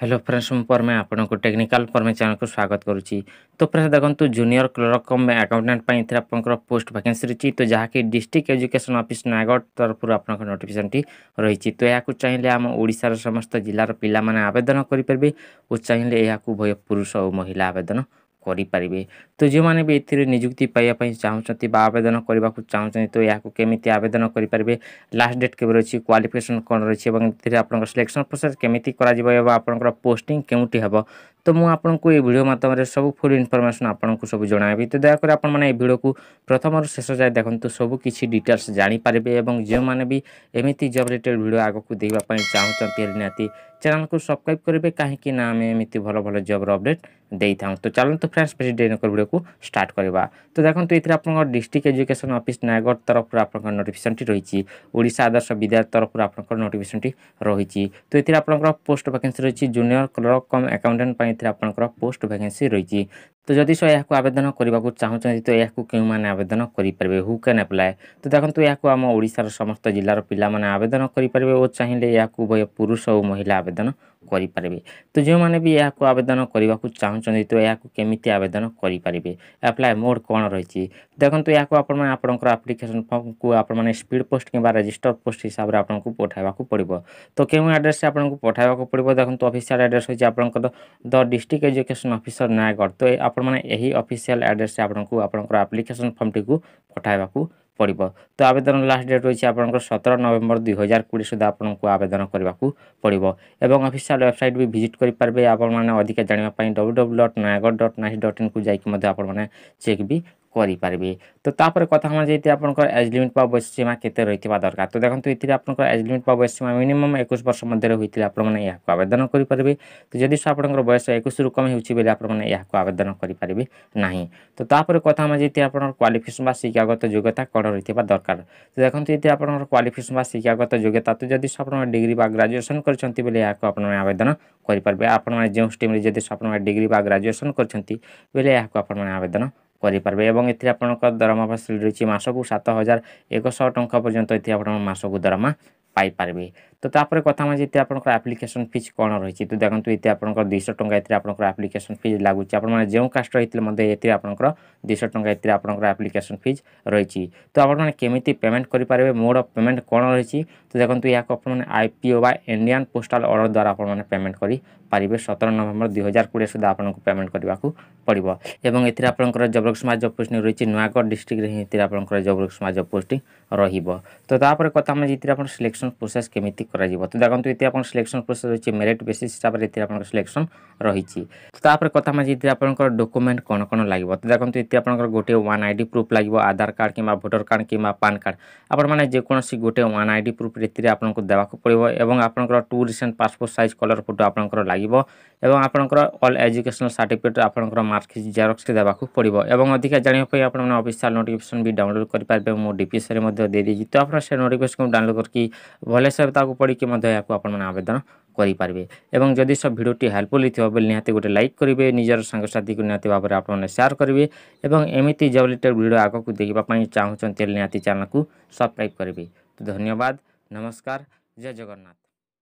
hello friends মু পরমে আপনার technical পরমে চ্যানেলকে স্বাগত করুছি তো ফ্রেন্ডস দেখুন জুনিয়র ক্লর্ক কম আকাউন্টাট এর আপনার পোস্ট ভ্যাকেন্সি রয়েছে তো যাকে ডিস্ট্রিক্ট এজুকেশন অফিস নয়াগড় তরফর আপনার নোটিফিকেশনটি রয়েছে তো এখন চাইলে আমার ওড়শার সমস্ত জেলার পিলা মানে আবেদন করে পারবে ও চাইলে এখন উভয় পুরুষ ও মহিলা আবেদন করি পারিবে তো যে মানে বি ইতি নিযুক্তি পাই পাই চাওছতি আবেদন করিবা কো চাওছনি তো ইয়াক কেমিতি আবেদন করি পারিবে লাস্ট ডেট কে রছি কোয়ালিফিকেশন কোন রছি এবাঙ্গ ইতি আপনক सिलेक्शन প্রসেস কেমিতি করা দিব এবা আপনকৰ পোস্টিং কেউটি হবা ତ ମୁଁ ଆପଣଙ୍କୁ ଏ ଭିଡ଼ିଓ ମାଧ୍ୟମରେ ସବୁ ଫୁଲ୍ ଇନଫର୍ମେସନ୍ ଆପଣଙ୍କୁ ସବୁ ଜଣାଇବି ତ ଦୟାକରି ଆପଣମାନେ ଏ ଭିଡ଼ିଓକୁ ପ୍ରଥମରୁ ଶେଷ ଯାଏ ଦେଖନ୍ତୁ ସବୁ କିଛି ଡିଟେଲ୍ସ ଜାଣିପାରିବେ ଏବଂ ଯେଉଁମାନେ ବି ଏମିତି ଜବ୍ ରିଲେଟେଡ଼୍ ଭିଡ଼ିଓ ଆଗକୁ ଦେଖିବା ପାଇଁ ଚାହୁଁଛନ୍ତି ହେଲେ ନିହାତି ଚ୍ୟାନେଲ୍କୁ ସବସ୍କ୍ରାଇବ୍ କରିବେ କାହିଁକି ନା ଆମେ ଏମିତି ଭଲ ଭଲ ଜବ୍ର ଅପଡ଼େଟ୍ ଦେଇଥାଉ ତ ଚାଲନ୍ତୁ ଫ୍ରେଣ୍ଡସ୍ ବେଶୀ ଡେରି ନକରି ଭିଡ଼ିଓକୁ ଷ୍ଟାର୍ଟ କରିବା ତ ଦେଖନ୍ତୁ ଏଥିରେ ଆପଣଙ୍କ ଡିଷ୍ଟ୍ରିକ୍ଟ ଏଜୁକେସନ୍ ଅଫିସ୍ ନୟାଗଡ଼ ତରଫରୁ ଆପଣଙ୍କର ନୋଟିଫିକେସନ୍ଟି ରହିଛି ଓଡ଼ିଶା ଆଦର୍ଶ ବିଦ୍ୟାଳୟ ତରଫରୁ ଆପଣଙ୍କର ନୋଟିଫିକେସନ୍ଟି ରହିଛି ତ ଏଥିରେ ଆପଣଙ୍କର ପୋଷ୍ଟ ଭ୍ୟାକେନ୍ସି ରହିଛି ଜୁନିୟର କ୍ଲର୍କ କମ୍ ଆକାଉଣ୍ଟାଣ୍ଟ ପାଇଁ ଏଥିରେ ଆପଣଙ୍କର ପୋଷ୍ଟ ଭ୍ୟାକେନ୍ସି ରହିଛି তো যদি সে এখন আবেদন করা চাহুমান তো এখন কেউ মানে আবেদন করে পারবে হু ক্যান আপ্লাই তো দেখুন এখন আমার ওড়শার সমস্ত জেলার পিলা মানে আবেদন করে পারবে ও চাইলে এখন উভয় পুরুষ ও মহিলা আবেদন କରିପାରିବେ ତ ଯେଉଁମାନେ ବି ଏହାକୁ ଆବେଦନ କରିବାକୁ ଚାହୁଁଛନ୍ତି ତ ଏହାକୁ କେମିତି ଆବେଦନ କରିପାରିବେ ଆପ୍ଲାଏ ମୋଡ଼ କ'ଣ ରହିଛି ଦେଖନ୍ତୁ ଏହାକୁ ଆପଣମାନେ ଆପଣଙ୍କର ଆପ୍ଲିକେସନ୍ ଫର୍ମକୁ ଆପଣମାନେ ସ୍ପିଡ଼୍ ପୋଷ୍ଟ କିମ୍ବା ରେଜିଷ୍ଟର ପୋଷ୍ଟ ହିସାବରେ ଆପଣଙ୍କୁ ପଠାଇବାକୁ ପଡ଼ିବ ତ କେଉଁ ଆଡ୍ରେସ୍ରେ ଆପଣଙ୍କୁ ପଠାଇବାକୁ ପଡ଼ିବ ଦେଖନ୍ତୁ ଅଫିସିଆଲ୍ ଆଡ୍ରେସ୍ ହେଉଛି ଆପଣଙ୍କର the district education officer Nayagarh ତ ଆପଣମାନେ ଏହି ଅଫିସିଆଲ୍ ଆଡ୍ରେସ୍ରେ ଆପଣଙ୍କୁ ଆପଣଙ୍କର ଆପ୍ଲିକେସନ୍ ଫର୍ମଟିକୁ ପଠାଇବାକୁ পড়ব তো আবেদন লাস্ট ডেট রয়েছে আপনার সতের নভেম্বর দুই হাজার কোড়ি সুদ্ধা আপনার আবেদন করা পড়ব এবং অফিসিয়াল ওয়েবসাইট বি ভিজিট করে পারবে আপনার অধিকা জাঁয়া W W dot Nayagarh dot nic dot in কু যাই আপনার চেক বি କରିପାରିବେ ତ ତାପରେ କଥା ହେଲା ଯେ ଏଥିରେ ଆପଣଙ୍କର ଏଜ୍ ଲିମିଟ୍ ବା ବୟସ ସୀମା କେତେ ରହିଥିବା ଦରକାର ତ ଦେଖନ୍ତୁ ଏଥିରେ ଆପଣଙ୍କର ଏଜ୍ ଲିମିଟ୍ ବା ବୟସ ସୀମା ମିନିମମ୍ ଏକୋଇଶ ବର୍ଷ ମଧ୍ୟରେ ହୋଇଥିଲେ ଆପଣମାନେ ଏହାକୁ ଆବେଦନ କରିପାରିବେ ତ ଯଦି ଆପଣଙ୍କର ବୟସ ଏକୋଇଶରୁ କମ୍ ହେଉଛି ବୋଲେ ଆପଣମାନେ ଏହାକୁ ଆବେଦନ କରିପାରିବେ ନାହିଁ ତ ତାପରେ କଥା ହେଲା ଯେ ଏଥିରେ ଆପଣଙ୍କର କ୍ୱାଲିଫିକେସନ୍ ବା ଶିକ୍ଷାଗତ ଯୋଗ୍ୟତା କ'ଣ ରହିଥିବା ଦରକାର ତ ଦେଖନ୍ତୁ ଏଥିରେ ଆପଣଙ୍କର କ୍ୱାଲିଫିକେସନ୍ ବା ଶିକ୍ଷାଗତ ଯୋଗ୍ୟତା ତ ଯଦି ଆପଣ ଡିଗ୍ରୀ ବା ଗ୍ରାଜୁଏସନ୍ କରିଛନ୍ତି ବୋଲେ ଏହାକୁ ଆପଣମାନେ ଆବେଦନ କରିପାରିବେ ଆପଣମାନେ ଯେଉଁ ଷ୍ଟ୍ରିମ୍ରେ ଯଦି ଆପଣମାନେ ଡିଗ୍ରୀ ବା ଗ୍ରାଜୁଏସନ୍ କରିଛନ୍ତି ବୋଲେ ଏହାକୁ ଆପଣମାନେ ଆବେଦନ କରିପାରିବେ ଏବଂ ଏଥିରେ ଆପଣଙ୍କ ଦରମା ଫାସିଲିଟି ରହିଛି ମାସକୁ ସାତ ହଜାର ଏକଶହ ଟଙ୍କା ପର୍ଯ୍ୟନ୍ତ ଏଥିରେ ଆପଣ ମାସକୁ ଦରମା ପାଇପାରିବେ তো ତାପରେ କଥା ଆମେ ଯେତେ ଆପଣଙ୍କର ଆପ୍ଲିକେସନ୍ ଫିଜ୍ କ'ଣ ରହିଛି ତ ଦେଖନ୍ତୁ ଏତେ ଆପଣଙ୍କର ଦୁଇଶହ ଟଙ୍କା ଏଥିରେ ଆପଣଙ୍କର ଆପ୍ଲିକେସନ୍ ଫିଜ୍ ଲାଗୁଛି ଆପଣମାନେ ଯେଉଁ କାଷ୍ଟର ହେଇଥିଲେ ମଧ୍ୟ ଏଥିରେ ଆପଣଙ୍କର ଦୁଇଶହ ଟଙ୍କା ଏଥିରେ ଆପଣଙ୍କର ଆପ୍ଲିକେସନ୍ ଫିଜ୍ ରହିଛି ତ ଆପଣମାନେ କେମିତି ପେମେଣ୍ଟ କରିପାରିବେ ମୋଡ଼ ଅଫ୍ ପେମେଣ୍ଟ କ'ଣ ରହିଛି ତ ଦେଖନ୍ତୁ ଏହାକୁ ଆପଣମାନେ ଆଇ ପି ଓ ବା ଇଣ୍ଡିଆନ୍ ପୋଷ୍ଟାଲ ଅର୍ଡ଼ର ଦ୍ୱାରା ଆପଣମାନେ ପେମେଣ୍ଟ କରିପାରିବେ ସତର ନଭେମ୍ବର ଦୁଇ ହଜାର କୋଡ଼ିଏ ସୁଦ୍ଧା ଆପଣଙ୍କୁ ପେମେଣ୍ଟ କରିବାକୁ ପଡ଼ିବ ଏବଂ ଏଥିରେ ଆପଣଙ୍କର ଜବରକ ସମାଜ ଜବ୍ ପୋଷ୍ଟିଂ ରହିଛି ନୂଆଗଡ଼ ଡିଷ୍ଟ୍ରିକ୍ଟରେ ହିଁ ଏଥିରେ ଆପଣଙ୍କର ଜବରକ ସମାଜ ଜବ୍ ପୋଷ୍ଟିଂ ରହିବ ତ ତାପରେ କଥା ଆମେ ଯେଥିରେ ଆପଣ ସିଲେକ୍ସନ୍ ପ୍ରୋସେସ୍ କେମିତି ঠিক କରାଯିବ ତ ଦେଖନ୍ତୁ ଏଥିରେ ଆପଣଙ୍କ ସିଲେକ୍ସନ୍ ପ୍ରୋସେସ୍ ରହିଛି ମେରିଟ୍ ବେସିସ୍ ହିସାବରେ ଏଥିରେ ଆପଣଙ୍କ ସିଲେକ୍ସନ୍ ରହିଛି ତ ତାପରେ କଥା ମାନେ ଏଥିରେ ଆପଣଙ୍କର ଡକୁମେଣ୍ଟ କ'ଣ କ'ଣ ଲାଗିବ ତ ଦେଖନ୍ତୁ ଏଥିରେ ଆପଣଙ୍କର ଗୋଟିଏ ୱାନ୍ ଆଇ ଡି ପ୍ରୁଫ୍ ଲାଗିବ ଆଧାର କାର୍ଡ଼ କିମ୍ବା ଭୋଟର କାର୍ଡ଼ କିମ୍ବା ପାନ୍ କାର୍ଡ଼ ଆପଣମାନେ ଯେକୌଣସି ଗୋଟିଏ ୱାନ୍ ଆଇ ଡି ପ୍ରୁଫ୍ ଏଥିରେ ଆପଣଙ୍କୁ ଦେବାକୁ ପଡ଼ିବ ଏବଂ ଆପଣଙ୍କର two recent passport size colour photo ଆପଣଙ୍କର ଲାଗିବ ଏବଂ ଆପଣଙ୍କର ଅଲ୍ ଏଜୁକେସନାଲ୍ ସାର୍ଟିଫିକେଟ୍ ଆପଣଙ୍କର ମାର୍କସିଟ୍ ଜେରକ୍ସ ଦେବାକୁ ପଡ଼ିବ ଏବଂ ଅଧିକା ଜାଣିବା ପାଇଁ ଆପଣମାନେ ଅଫିସିଆଲ୍ ନୋଟିଫିକେସନ୍ ବି ଡାଉନଲୋଡ଼୍ କରିପାରିବେ ମୁଁ ଡିପିଏସ୍ରେ ମଧ୍ୟ ଦେଇଦେଇଛି ତ ଆପଣ ସେ ନୋଟିଫିକେସନ୍କୁ ଡାଉନଲୋଡ଼୍ କରିକି ଭଲସେ ତାକୁ ପଢ଼ିକି ମଧ୍ୟ ଏହାକୁ ଆପଣମାନେ ଆବେଦନ କରିପାରିବେ ଏବଂ ଯଦି ସବ ଭିଡ଼ିଓଟି ହେଲ୍ପଫୁଲ୍ ହୋଇଥିବ ବୋଲେ ନିହାତି ଗୋଟେ ଲାଇକ୍ କରିବେ ନିଜର ସାଙ୍ଗସାଥିକୁ ନିହାତି ଭାବରେ ଆପଣମାନେ ସେୟାର କରିବେ ଏବଂ ଏମିତି ଜବ୍ ରିଲେଟେଡ଼୍ ଭିଡ଼ିଓ ଆଗକୁ ଦେଖିବା ପାଇଁ ଚାହୁଁଛନ୍ତି ନିହାତି ଚ୍ୟାନେଲ୍କୁ ସବସ୍କ୍ରାଇବ୍ କରିବେ ତ ଧନ୍ୟବାଦ ନମସ୍କାର ଜୟ ଜଗନ୍ନାଥ